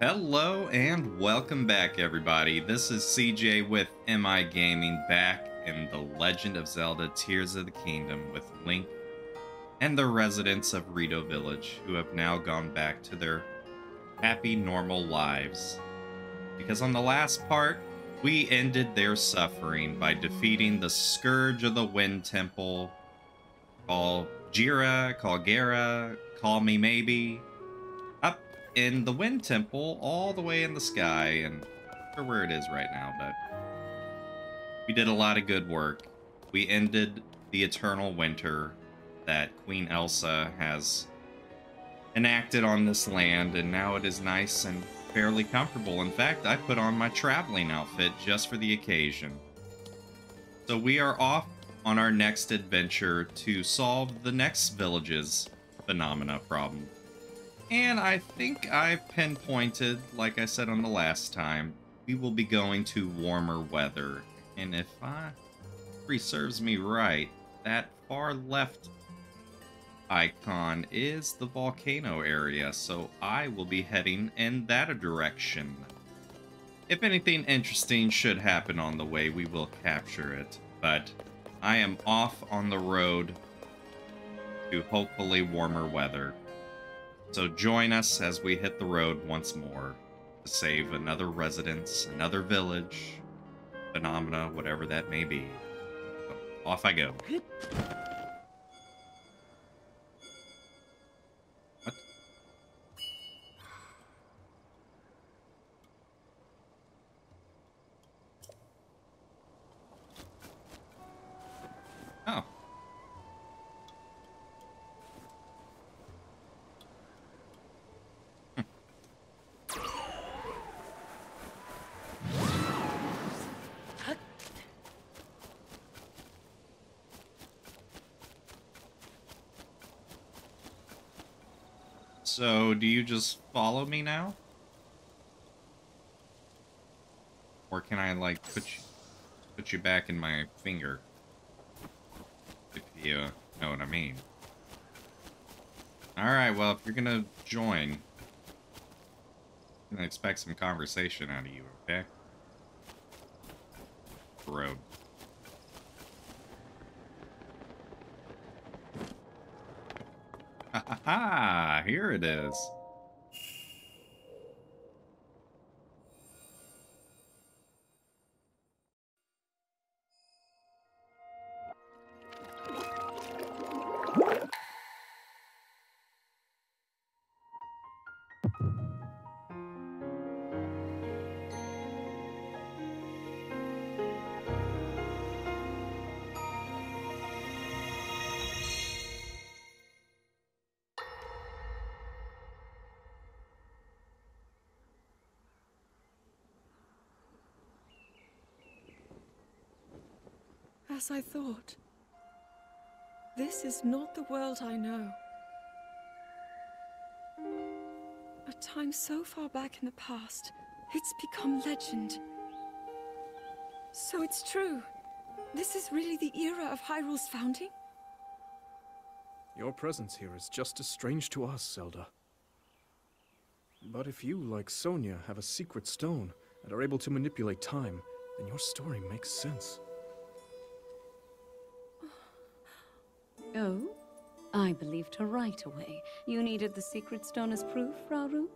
Hello and welcome back, everybody. This is CJ with MI Gaming back in The Legend of Zelda Tears of the Kingdom with Link and the residents of Rito Village who have now gone back to their happy, normal lives. Because on the last part, we ended their suffering by defeating the Scourge of the Wind Temple, called Jira, called Gera, Call Me Maybe, up in the Wind Temple, all the way in the sky, and I sure where it is right now, but we did a lot of good work. We ended the eternal winter that Queen Elsa has enacted on this land, and now it is nice and fairly comfortable. In fact, I put on my traveling outfit just for the occasion. So we are off on our next adventure to solve the next village's phenomena problem. And I think I pinpointed, like I said on the last time, we will be going to warmer weather. And if I serves me right, that far left icon is the volcano area, so I will be heading in that direction. If anything interesting should happen on the way, we will capture it, but I am off on the road to hopefully warmer weather. So join us as we hit the road once more to save another residence, another village, phenomena, whatever that may be. So off I go. So, do you just follow me now? Or can I, like, put you, put you back in my finger? If you know what I mean. Alright, well, if you're gonna join, I'm gonna expect some conversation out of you, okay? Road. Ha ha ha! Here it is. As I thought. This is not the world I know. A time so far back in the past, it's become legend. So it's true. This is really the era of Hyrule's founding? Your presence here is just as strange to us, Zelda. But if you, like Sonia, have a secret stone and are able to manipulate time, then your story makes sense. Oh? I believed her right away. You needed the secret stone as proof, Rauru?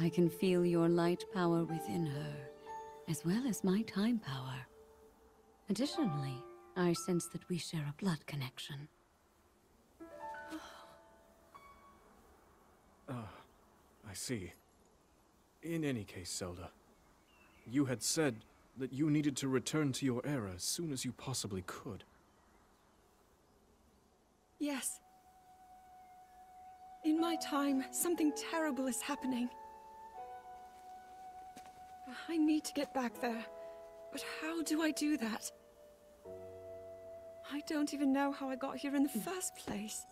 I can feel your light power within her, as well as my time power. Additionally, I sense that we share a blood connection. Ah, I see. In any case, Zelda, you had said that you needed to return to your era as soon as you possibly could. Yes. In my time, something terrible is happening. I need to get back there. But how do I do that? I don't even know how I got here in the first place.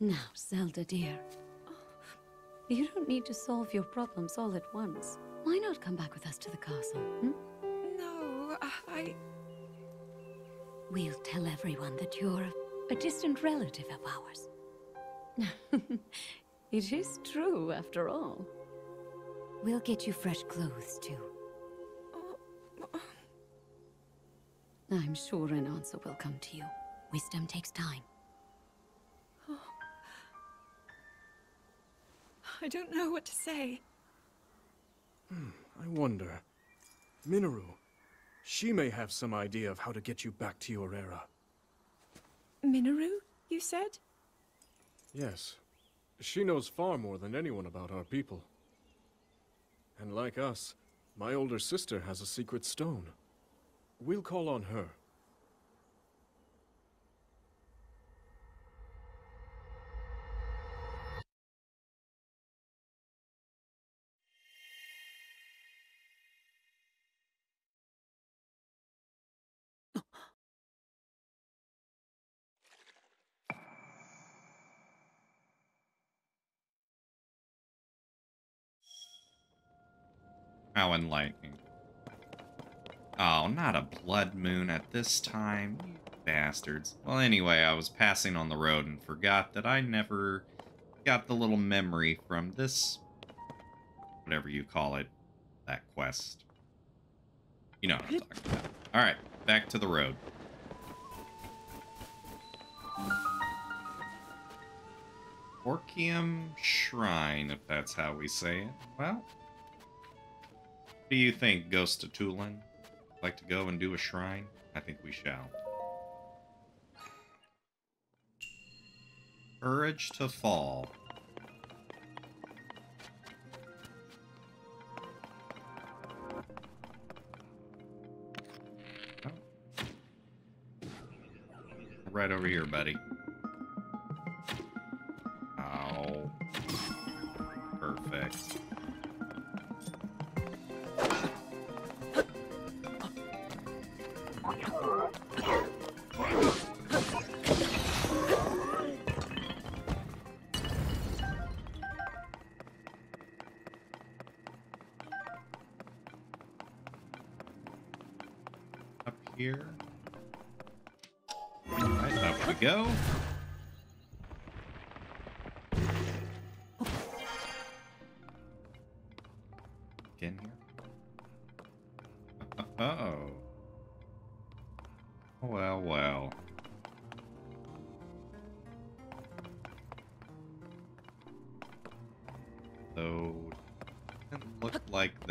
Now, Zelda dear. You don't need to solve your problems all at once. Why not come back with us to the castle? Hmm? No, I... We'll tell everyone that you're a distant relative of ours. it is true, after all. We'll get you fresh clothes, too. I'm sure an answer will come to you. Wisdom takes time. I don't know what to say. Hmm, I wonder. Mineru. She may have some idea of how to get you back to your era. Mineru, you said? Yes. She knows far more than anyone about our people. And like us, my older sister has a secret stone. We'll call on her. Oh, how enlightening. Oh, not a blood moon at this time, you bastards. Well, anyway, I was passing on the road and forgot that I never got the little memory from this, whatever you call it, that quest. You know what I'm talking about. Alright, back to the road. Orochium Shrine, if that's how we say it. Well, do you think, Ghost of Tulin? Like to go and do a shrine? I think we shall. Courage to Fall. Oh. Right over here, buddy.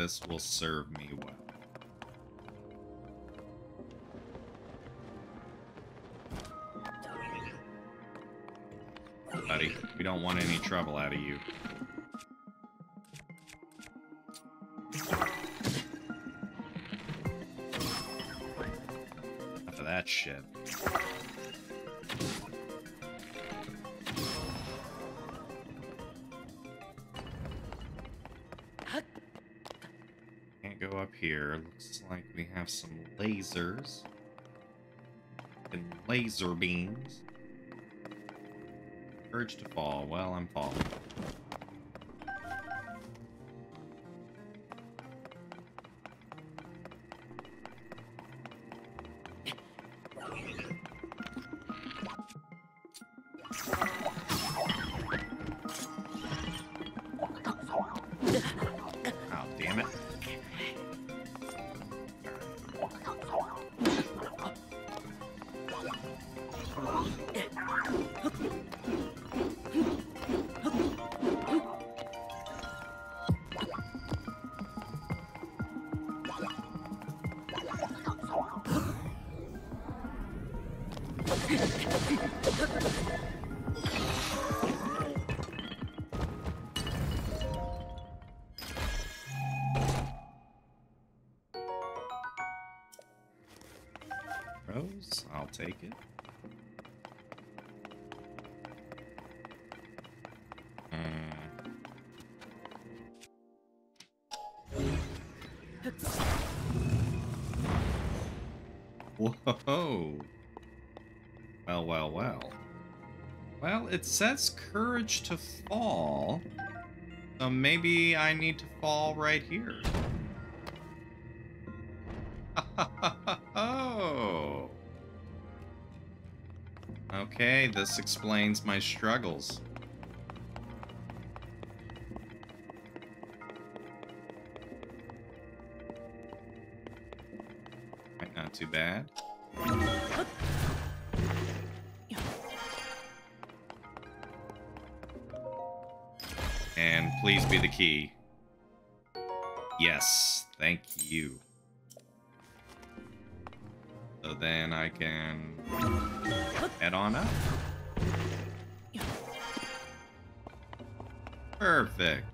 This will serve me well. Buddy, we don't want any trouble out of you. Enough of that shit. Here. Looks like we have some lasers. And laser beams. Urge to fall. Well, I'm falling. Take it. Hmm. Whoa! Well, well, well. Well, it says courage to fall. So maybe I need to fall right here. This explains my struggles. Not too bad. And please be the key. Yes, thank you. So then I can head on up. Perfect.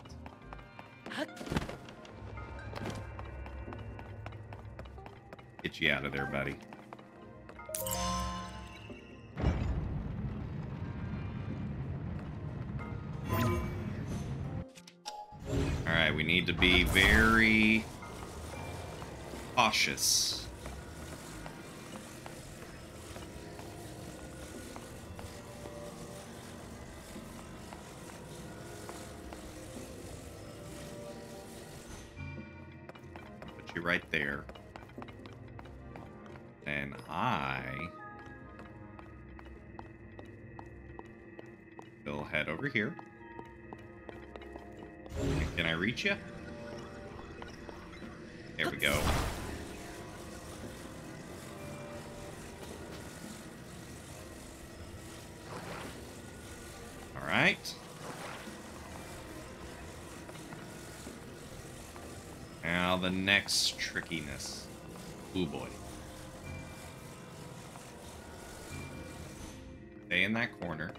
Get you out of there, buddy. Alright, we need to be very cautious. You right there. And I will head over here. Can I reach you? There we go. All right. Now the next trickiness. Ooh boy. Stay in that corner.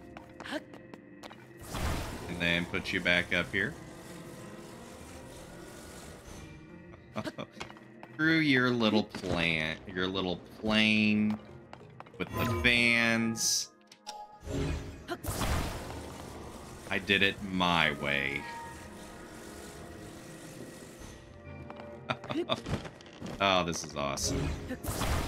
And then put you back up here. Through your little plant, your little plane with the fans. I did it my way. oh, this is awesome.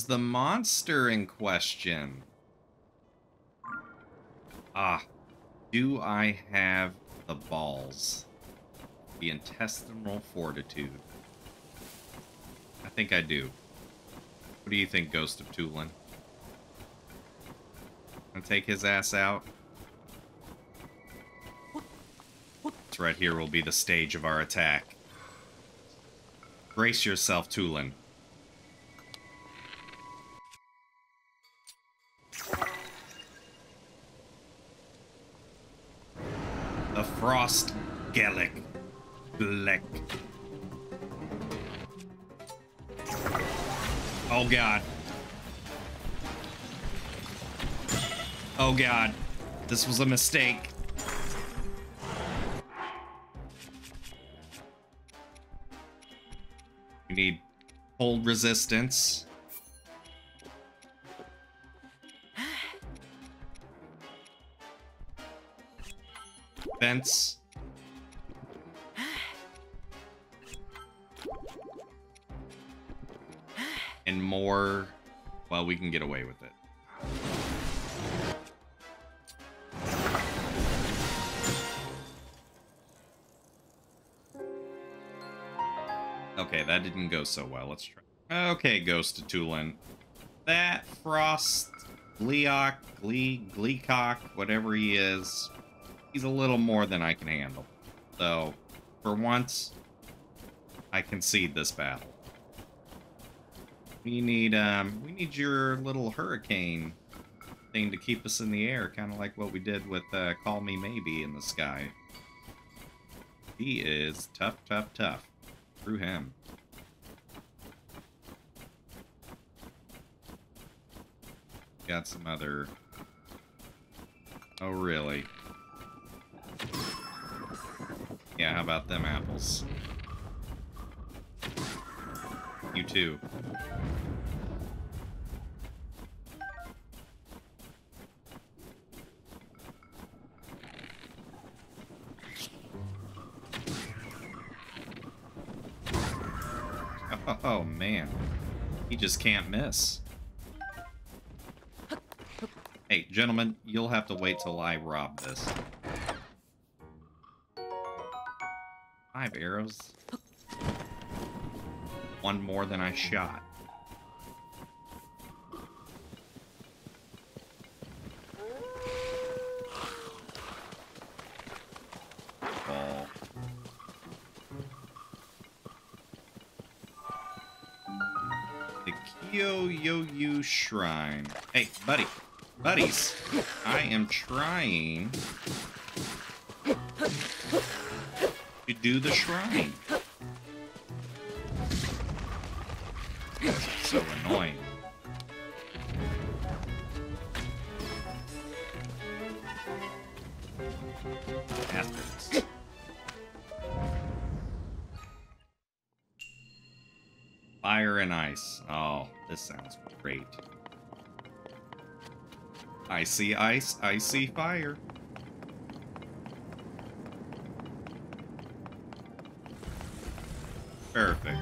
There's the monster in question. Ah. Do I have the balls? The intestinal fortitude. I think I do. What do you think, Ghost of Tulin? Gonna take his ass out? This right here will be the stage of our attack. Brace yourself, Tulin. Frost Gallic Black. Oh god. Oh god. This was a mistake. We need hold resistance. Fence. And more, well, we can get away with it. Okay, that didn't go so well. Let's try. Okay, Ghost of Tulin. That Frost, Gleeok, Glee, Gleecock, whatever he is, he's a little more than I can handle. So, for once, I concede this battle. We need, um, we need your little hurricane thing to keep us in the air, kind of like what we did with, uh, Call Me Maybe in the sky. He is tough, tough, tough. Through him. Got some other... Oh, really? Yeah, How about them apples? You too. Oh, man. He just can't miss. Hey, gentlemen, you'll have to wait till I rob this. Five arrows? One more than I shot. The Kiuyoyou Shrine. Hey, buddy. Buddies. I am trying do the shrine. So annoying. Fire and ice. Oh, this sounds great. I see ice, I see fire. Perfect.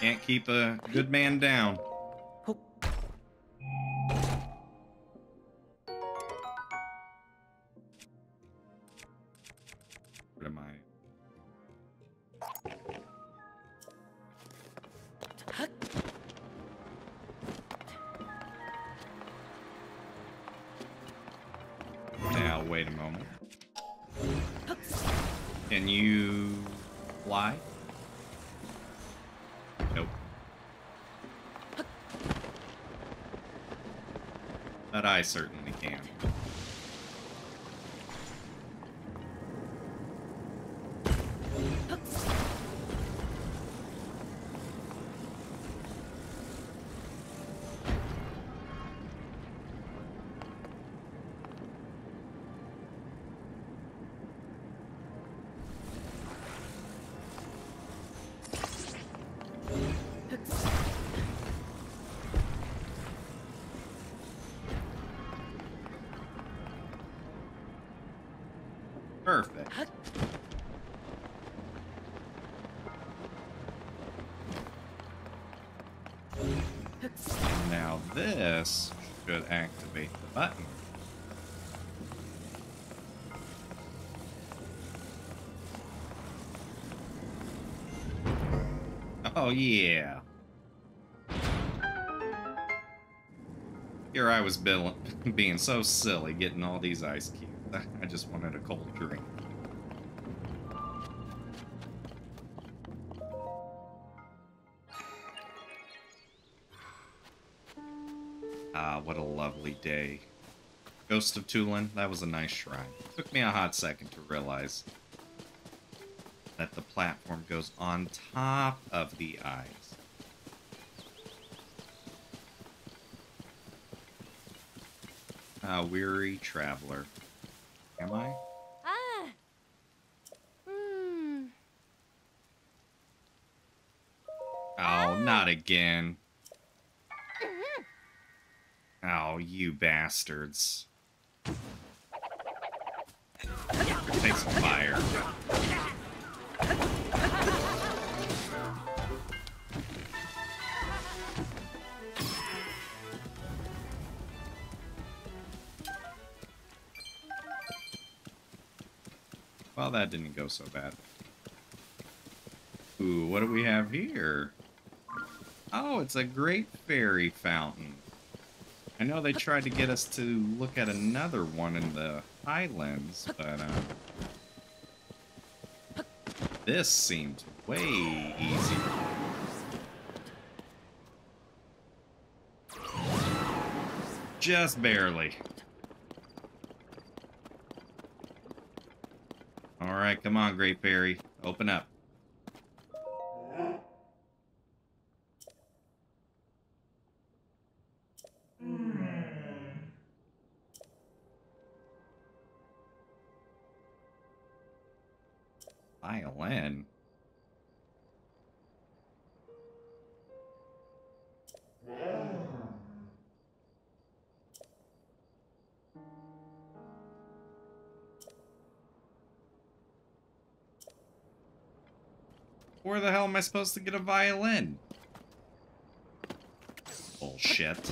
Can't keep a good man down. But Perfect. And now this should activate the button. Oh yeah. Here I was being so silly getting all these ice cubes. Just wanted a cold drink. Ah, what a lovely day. Ghost of Tulin, that was a nice shrine. Took me a hot second to realize that the platform goes on top of the eyes. Ah, weary traveler. Am I? Ah. Hmm. Oh, not again. Oh, you bastards. Take some fire. Well, that didn't go so bad. Ooh, what do we have here? Oh, it's a great fairy fountain. I know they tried to get us to look at another one in the Highlands, but uh, this seemed way easier. Just barely. Alright, come on, Great Fairy. Open up. I supposed to get a violin? Bullshit.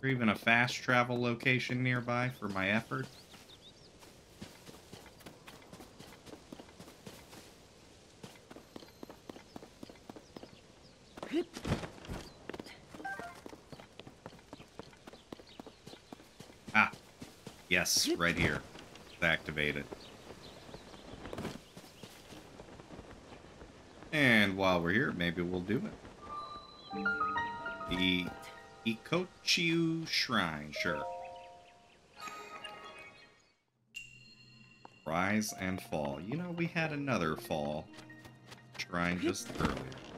There even a fast travel location nearby for my effort? Ah, yes, right here. It's activated. And while we're here, maybe we'll do it. The Ekochiu Shrine, sure. Rise and fall. You know, we had another fall shrine just earlier.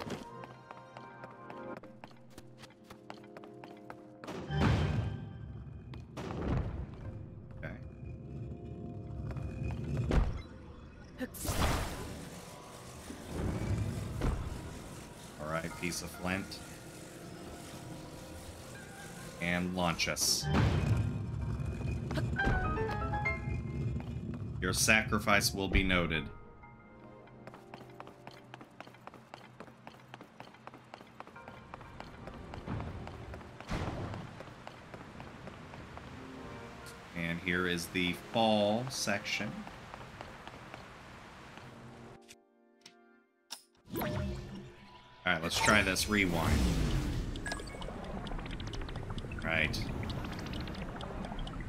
Your sacrifice will be noted. And here is the fall section. Alright, let's try this rewind. Right.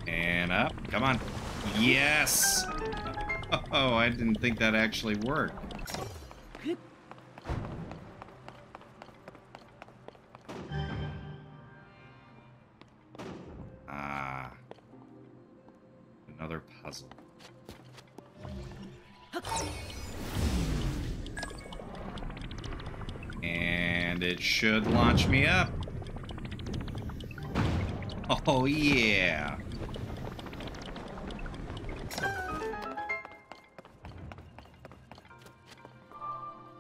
And up. Come on. Yes! Oh, I didn't think that actually worked. Ah. Another puzzle. And it should launch me up. Oh, yeah.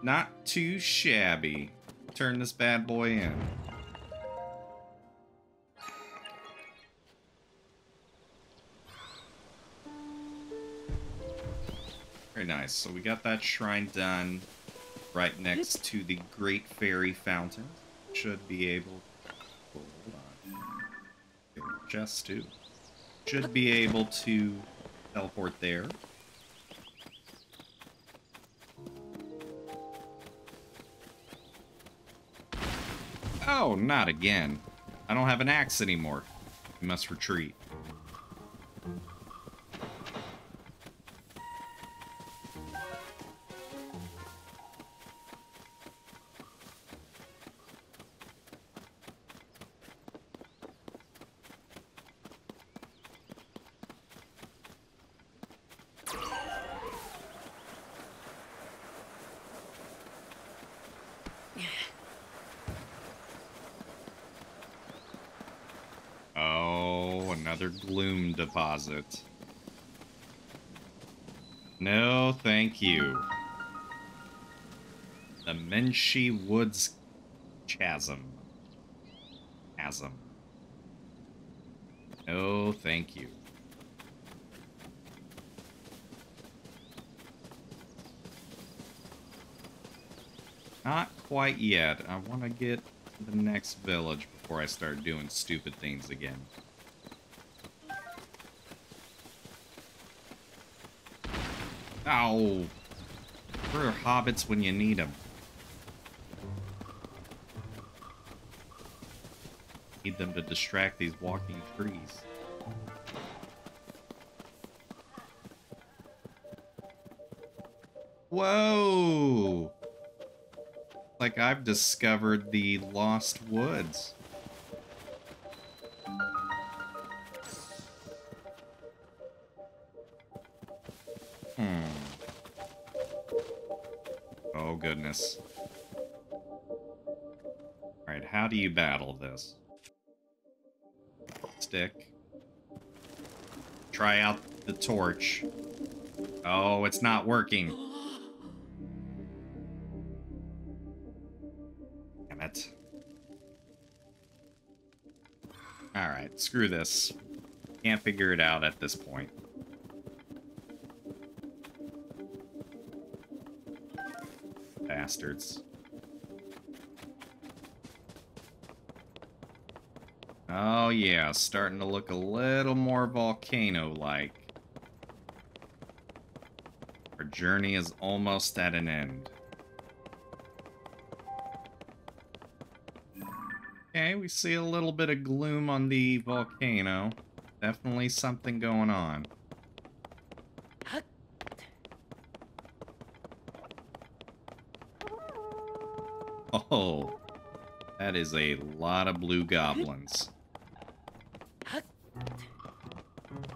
Not too shabby. Turn this bad boy in. Very nice. So we got that shrine done right next to the Great Fairy Fountain. Should be able... Should be able to teleport there. Oh, not again. I don't have an axe anymore. We must retreat. Another gloom deposit. No, thank you. The Menshi Woods Chasm. Chasm. No, thank you. Not quite yet. I want to get to the next village before I start doing stupid things again. Ow! Where are hobbits when you need them? Need them to distract these walking trees. Whoa! Like I've discovered the Lost Woods. Hmm. Oh, goodness. Alright, how do you battle this? Stick. Try out the torch. Oh, it's not working. Damn it. Alright, screw this. Can't figure it out at this point. Bastards. Oh yeah, starting to look a little more volcano-like. Our journey is almost at an end. Okay, we see a little bit of gloom on the volcano. Definitely something going on. Oh, that is a lot of blue goblins.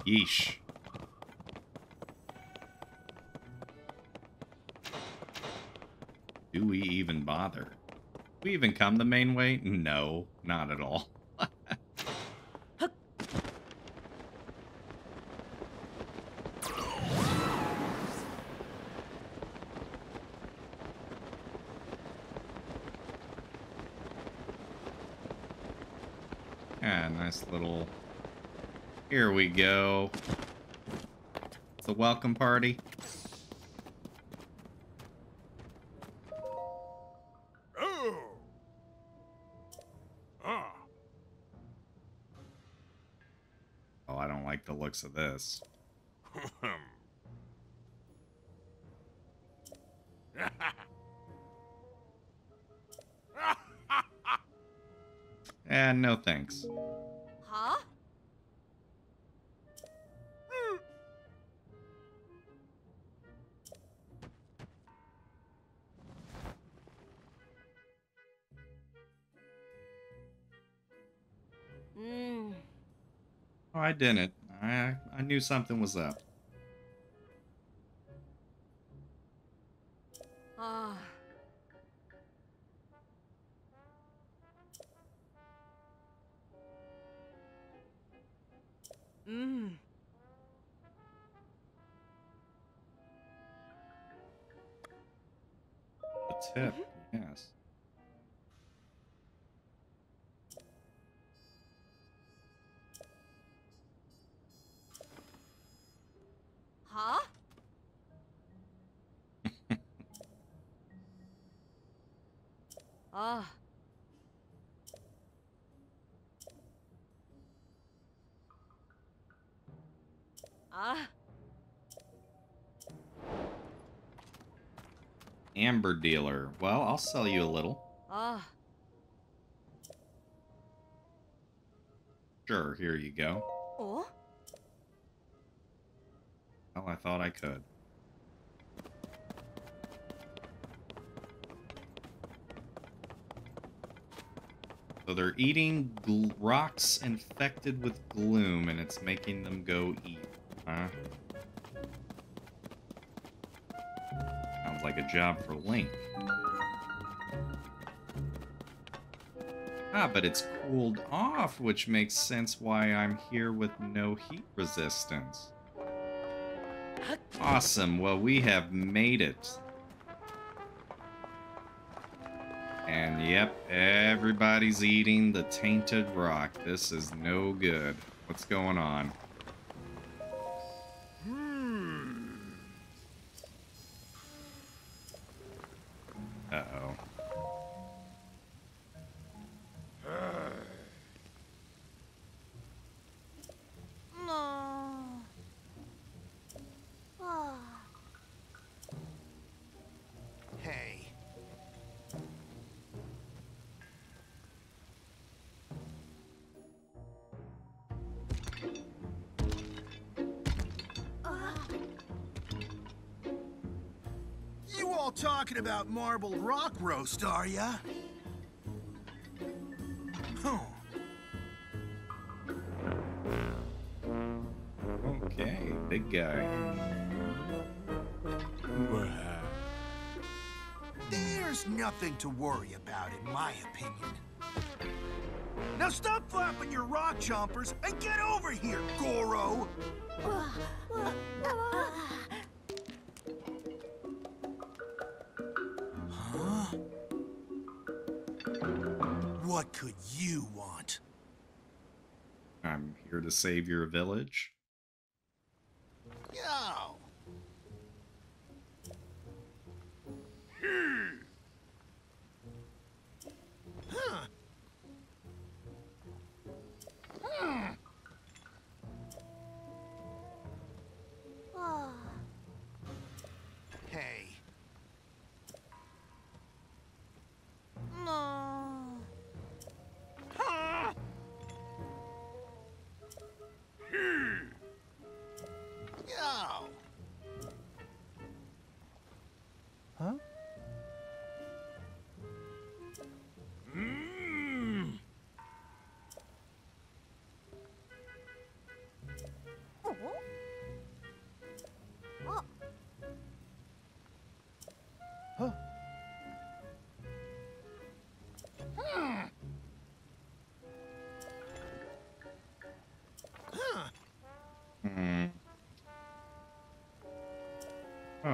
Yeesh. Do we even bother? we even come the main way? No, not at all. yeah, nice little... Here we go. It's a welcome party. Oh. Ah. Oh, I don't like the looks of this. and no thanks. Oh, I didn't. I I knew something was up. Ah. Mmm. A tip, yes. Ah. Ah. Amber dealer. Well, I'll sell you a little. Ah. Sure, here you go. Oh? Well, I thought I could. So they're eating rocks infected with gloom, and it's making them go eat. Huh? Sounds like a job for Link. Ah, but it's cooled off, which makes sense why I'm here with no heat resistance. Awesome. Well, we have made it. Yep, everybody's eating the tainted rock. This is no good. What's going on? About marbled rock roast, are ya? Huh. Okay, big guy. There's nothing to worry about, in my opinion. Now stop flapping your rock chompers and get over here, Goro! Could you want? I'm here to save your village. Yo!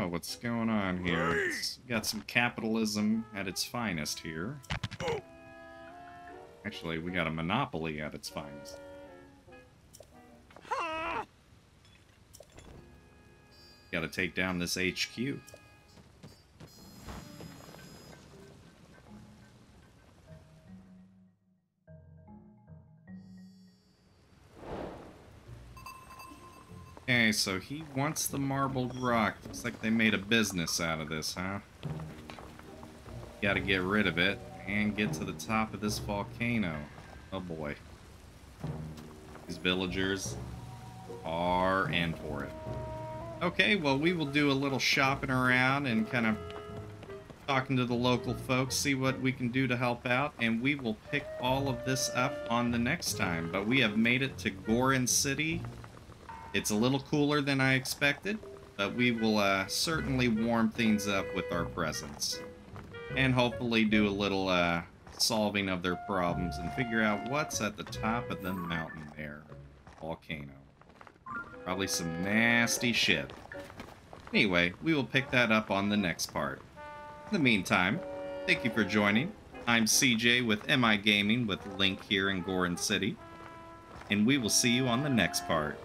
What's going on here? It's got some capitalism at its finest here. Actually, we got a monopoly at its finest. Gotta take down this HQ. So he wants the marbled rock. Looks like they made a business out of this, huh? Gotta get rid of it and get to the top of this volcano. Oh boy. These villagers are in for it. Okay, well, we will do a little shopping around and kind of talking to the local folks, see what we can do to help out, and we will pick all of this up on the next time. But we have made it to Goron City. It's a little cooler than I expected, but we will uh, certainly warm things up with our presence. And hopefully do a little uh, solving of their problems and figure out what's at the top of the mountain there. Volcano. Probably some nasty shit. Anyway, we will pick that up on the next part. In the meantime, thank you for joining. I'm CJ with MI Gaming with Link here in Goron City. And we will see you on the next part.